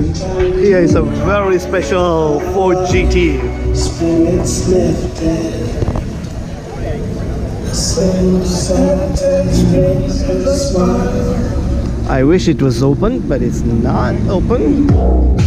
Here is a very special Ford GT. I wish it was open, but it's not open.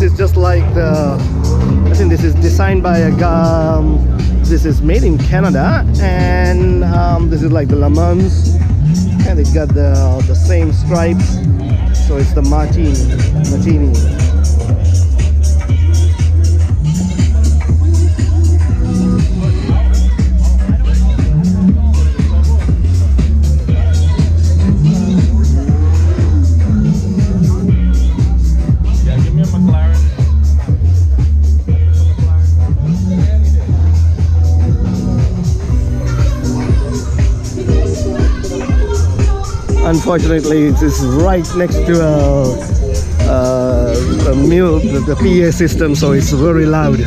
This is just like the. I think this is designed by a guy. Um, this is made in Canada, and um, this is like the Le Mans, and it got the the same stripes. So it's the Martini, Martini. Unfortunately, it is right next to uh, uh, a, a, a mule, the PA system, so it's very loud.